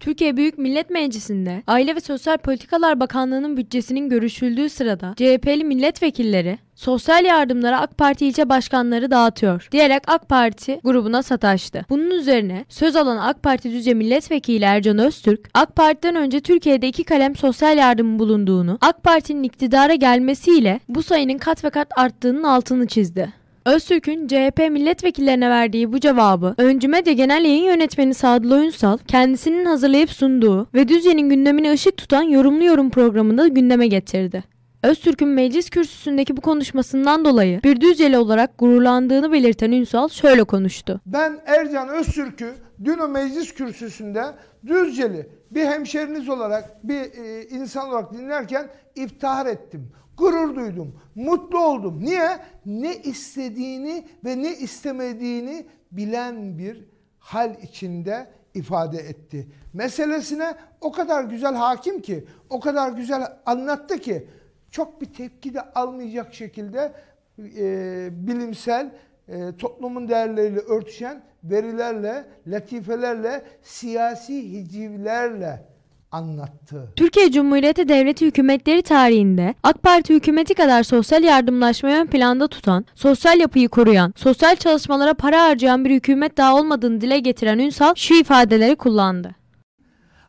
Türkiye Büyük Millet Meclisi'nde Aile ve Sosyal Politikalar Bakanlığı'nın bütçesinin görüşüldüğü sırada CHP'li milletvekilleri sosyal yardımları AK Parti ilçe başkanları dağıtıyor diyerek AK Parti grubuna sataştı. Bunun üzerine söz alan AK Parti Düzce Milletvekili Ercan Öztürk, AK Parti'den önce Türkiye'de iki kalem sosyal yardım bulunduğunu, AK Parti'nin iktidara gelmesiyle bu sayının kat ve kat arttığının altını çizdi. Öztürk'ün CHP milletvekillerine verdiği bu cevabı Öncü Medya Genel Yayın Yönetmeni Sadullah Ünsal kendisinin hazırlayıp sunduğu ve Düzce'nin gündemini ışık tutan Yorumlu Yorum programında gündeme getirdi. Öztürk'ün meclis kürsüsündeki bu konuşmasından dolayı bir Düzceli olarak gururlandığını belirten Ünsal şöyle konuştu. Ben Ercan Öztürk'ü dün o meclis kürsüsünde Düzceli bir hemşeriniz olarak bir e, insan olarak dinlerken iftihar ettim gurur duydum, mutlu oldum. Niye? Ne istediğini ve ne istemediğini bilen bir hal içinde ifade etti. Meselesine o kadar güzel hakim ki, o kadar güzel anlattı ki çok bir tepki de almayacak şekilde e, bilimsel, e, toplumun değerleriyle örtüşen verilerle, latifelerle, siyasi hicivlerle anlattı. Türkiye Cumhuriyeti Devleti hükümetleri tarihinde AK Parti hükümeti kadar sosyal yardımlaşmayı ön planda tutan, sosyal yapıyı koruyan, sosyal çalışmalara para harcayan bir hükümet daha olmadığını dile getiren Ünsal şu ifadeleri kullandı.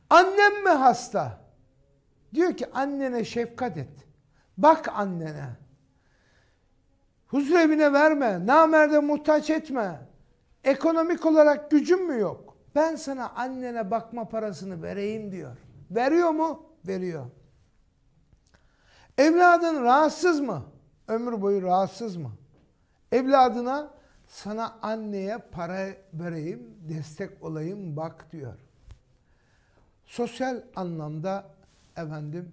Annem mi hasta? Diyor ki annene şefkat et. Bak annene. Huzur evine verme. Namerde muhtaç etme. Ekonomik olarak gücün mü yok? Ben sana annene bakma parasını vereyim diyor. Veriyor mu? Veriyor. Evladın rahatsız mı? Ömür boyu rahatsız mı? Evladına sana anneye para vereyim, destek olayım bak diyor. Sosyal anlamda efendim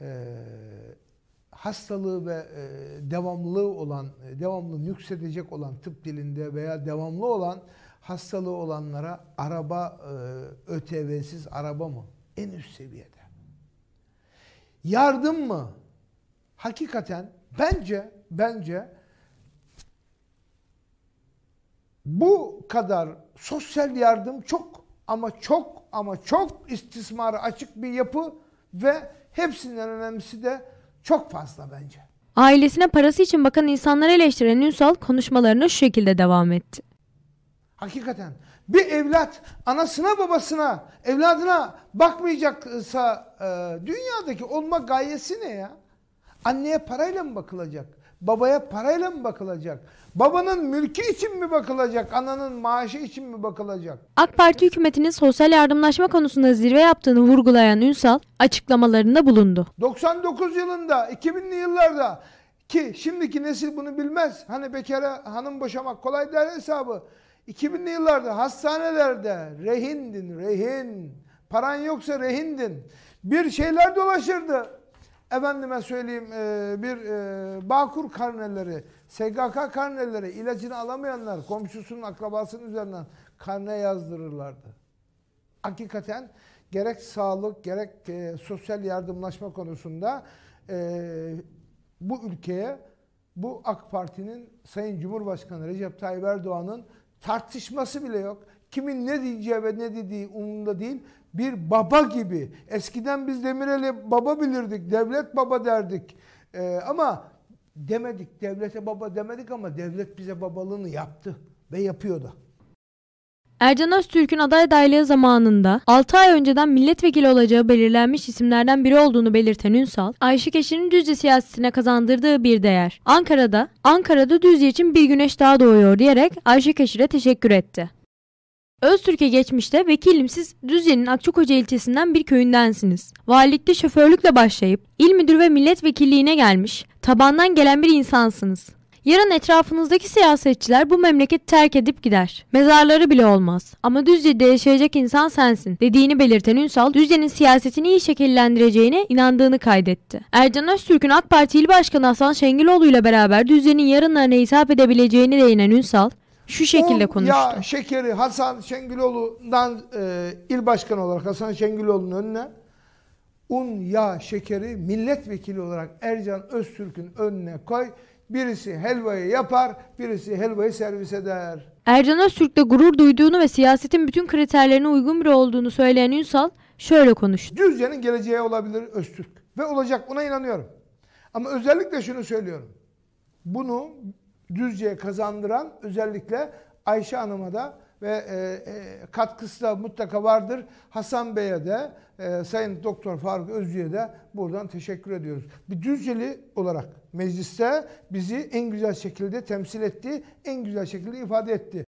e, hastalığı ve e, devamlılığı olan, devamlı nüksedecek olan tıp dilinde veya devamlı olan hastalığı olanlara araba e, ÖTV'siz araba mı? En üst seviyede. Yardım mı? Hakikaten bence bence bu kadar sosyal yardım çok ama çok ama çok istismara açık bir yapı ve hepsinden önemlisi de çok fazla bence. Ailesine parası için bakan insanları eleştiren Ünsal konuşmalarına şu şekilde devam etti. Hakikaten bir evlat anasına babasına, evladına bakmayacaksa e, dünyadaki olma gayesi ne ya? Anneye parayla mı bakılacak? Babaya parayla mı bakılacak? Babanın mülkü için mi bakılacak? Ananın maaşı için mi bakılacak? AK Parti hükümetinin sosyal yardımlaşma konusunda zirve yaptığını vurgulayan Ünsal açıklamalarında bulundu. 99 yılında, 2000'li yıllarda ki şimdiki nesil bunu bilmez. Hani bekara hanım boşamak kolay der hesabı. 2000'li yıllarda hastanelerde rehindin, rehin. Paran yoksa rehindin. Bir şeyler dolaşırdı. Efendime söyleyeyim e, bir e, Bağkur karneleri, SGK karneleri, ilacını alamayanlar komşusunun akrabasının üzerinden karne yazdırırlardı. Hakikaten gerek sağlık gerek e, sosyal yardımlaşma konusunda bu ülkeye bu AK Parti'nin Sayın Cumhurbaşkanı Recep Tayyip Erdoğan'ın tartışması bile yok. Kimin ne diyeceği ve ne dediği umurunda değil. Bir baba gibi. Eskiden biz Demirel'i baba bilirdik. Devlet baba derdik. Ee, ama demedik. Devlete baba demedik ama devlet bize babalığını yaptı. Ve yapıyor da. Ercan Öztürk'ün aday adaylığı zamanında 6 ay önceden milletvekili olacağı belirlenmiş isimlerden biri olduğunu belirten Ünsal, Ayşe Keşir'in Düzce siyasetine kazandırdığı bir değer. Ankara'da, Ankara'da Düzce için bir güneş daha doğuyor diyerek Ayşe Keşir'e teşekkür etti. Öztürk'e geçmişte vekilim siz Düzce'nin Akçakoca ilçesinden bir köyündensiniz. Valilikte şoförlükle başlayıp il müdür ve milletvekilliğine gelmiş, tabandan gelen bir insansınız. Yarın etrafınızdaki siyasetçiler bu memleketi terk edip gider. Mezarları bile olmaz. Ama Düzce'de yaşayacak insan sensin dediğini belirten Ünsal, Düzce'nin siyasetini iyi şekillendireceğine inandığını kaydetti. Ercan Öztürk'ün AK Parti İl Başkanı Hasan Şengiloğlu ile beraber Düzce'nin yarınlarına hitap edebileceğini değinen Ünsal, şu şekilde Un, konuştu. Ya şekeri Hasan Şengiloğlu'ndan e, il başkanı olarak Hasan Şengiloğlu'nun önüne un, yağ, şekeri milletvekili olarak Ercan Öztürk'ün önüne koy. Birisi helvayı yapar, birisi helvayı servis eder. Ercan Öztürk'te gurur duyduğunu ve siyasetin bütün kriterlerine uygun biri olduğunu söyleyen Ünsal şöyle konuştu. Düzce'nin geleceği olabilir Öztürk. Ve olacak buna inanıyorum. Ama özellikle şunu söylüyorum. Bunu Düzce'ye kazandıran özellikle Ayşe Hanım'a da ve e, e, katkısı da mutlaka vardır. Hasan Bey'e de e, Sayın Doktor Faruk Özcü'ye de buradan teşekkür ediyoruz. Bir Düzceli olarak mecliste bizi en güzel şekilde temsil etti, en güzel şekilde ifade etti.